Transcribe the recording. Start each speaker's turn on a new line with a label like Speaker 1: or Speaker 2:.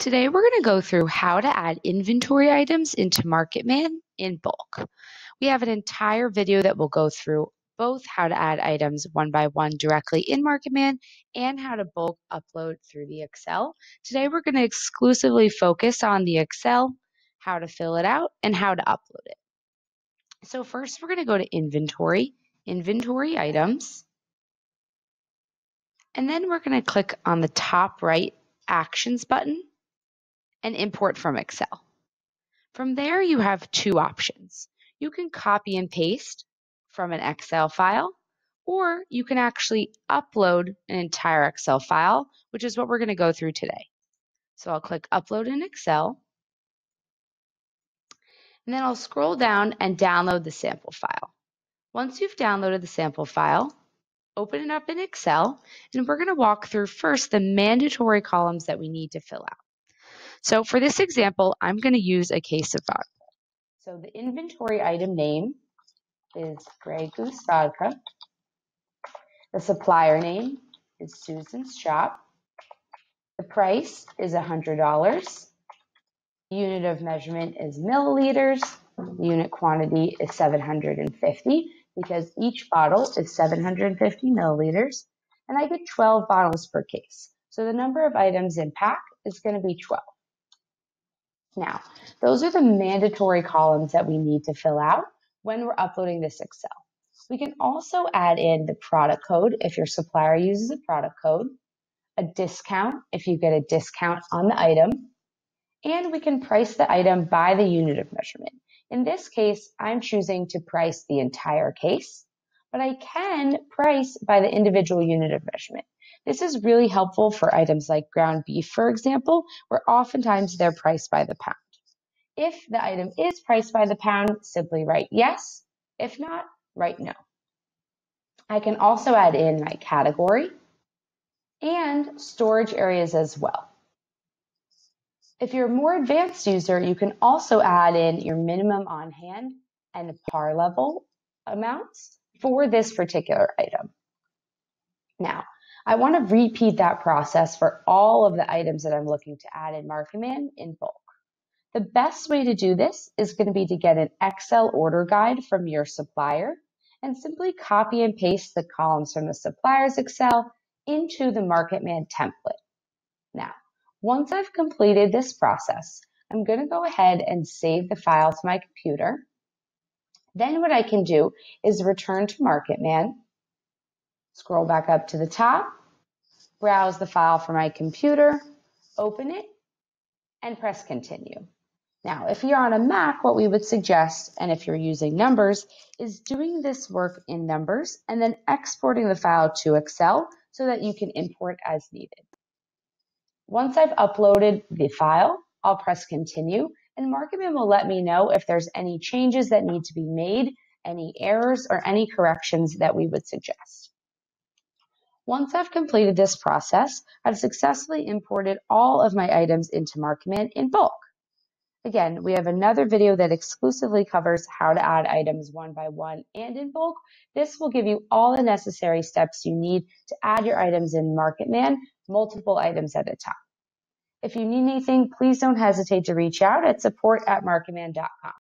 Speaker 1: Today we're going to go through how to add inventory items into MarketMan in bulk. We have an entire video that will go through both how to add items one by one directly in MarketMan and how to bulk upload through the Excel. Today we're going to exclusively focus on the Excel, how to fill it out, and how to upload it. So first we're going to go to Inventory, Inventory Items, and then we're going to click on the top right Actions button and import from Excel. From there, you have two options. You can copy and paste from an Excel file, or you can actually upload an entire Excel file, which is what we're going to go through today. So I'll click Upload in Excel, and then I'll scroll down and download the sample file. Once you've downloaded the sample file, open it up in Excel, and we're going to walk through first the mandatory columns that we need to fill out. So for this example, I'm going to use a case of vodka. So the inventory item name is Grey Goose Vodka. The supplier name is Susan's Shop. The price is $100. The Unit of measurement is milliliters. The Unit quantity is 750 because each bottle is 750 milliliters. And I get 12 bottles per case. So the number of items in pack is going to be 12. Now, those are the mandatory columns that we need to fill out when we're uploading this Excel. We can also add in the product code if your supplier uses a product code, a discount if you get a discount on the item, and we can price the item by the unit of measurement. In this case, I'm choosing to price the entire case, but I can price by the individual unit of measurement. This is really helpful for items like ground beef, for example, where oftentimes they're priced by the pound. If the item is priced by the pound, simply write yes. If not, write no. I can also add in my category and storage areas as well. If you're a more advanced user, you can also add in your minimum on hand and par level amounts for this particular item. Now, I want to repeat that process for all of the items that I'm looking to add in MarketMan in bulk. The best way to do this is going to be to get an Excel order guide from your supplier and simply copy and paste the columns from the supplier's Excel into the MarketMan template. Now, once I've completed this process, I'm going to go ahead and save the file to my computer. Then what I can do is return to MarketMan Scroll back up to the top, browse the file for my computer, open it, and press continue. Now, if you're on a Mac, what we would suggest, and if you're using numbers, is doing this work in numbers and then exporting the file to Excel so that you can import as needed. Once I've uploaded the file, I'll press continue and MarketMan will let me know if there's any changes that need to be made, any errors, or any corrections that we would suggest. Once I've completed this process, I've successfully imported all of my items into MarketMan in bulk. Again, we have another video that exclusively covers how to add items one by one and in bulk. This will give you all the necessary steps you need to add your items in MarketMan, multiple items at a time. If you need anything, please don't hesitate to reach out at support at marketman.com.